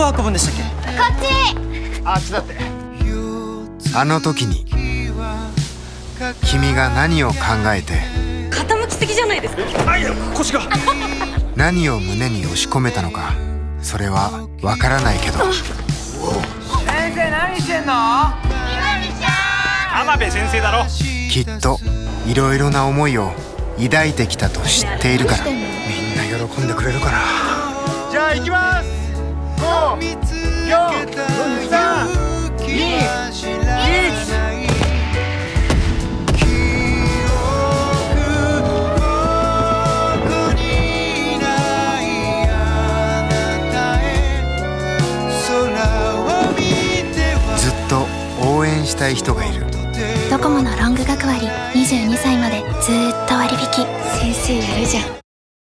こ運ぶんでしたっけ？こっち。あっちだって。あの時に君が何を考えて？傾きすぎじゃないですか？あいや腰が。何を胸に押し込めたのか？それはわからないけど。先生何してんの？浜辺先生だろきっといろいろな思いを抱いてきたと知っているから。みんな喜んでくれるかな応援したい人がいる。ドコモのロング学割22歳までずーっと割引。先生やるじゃん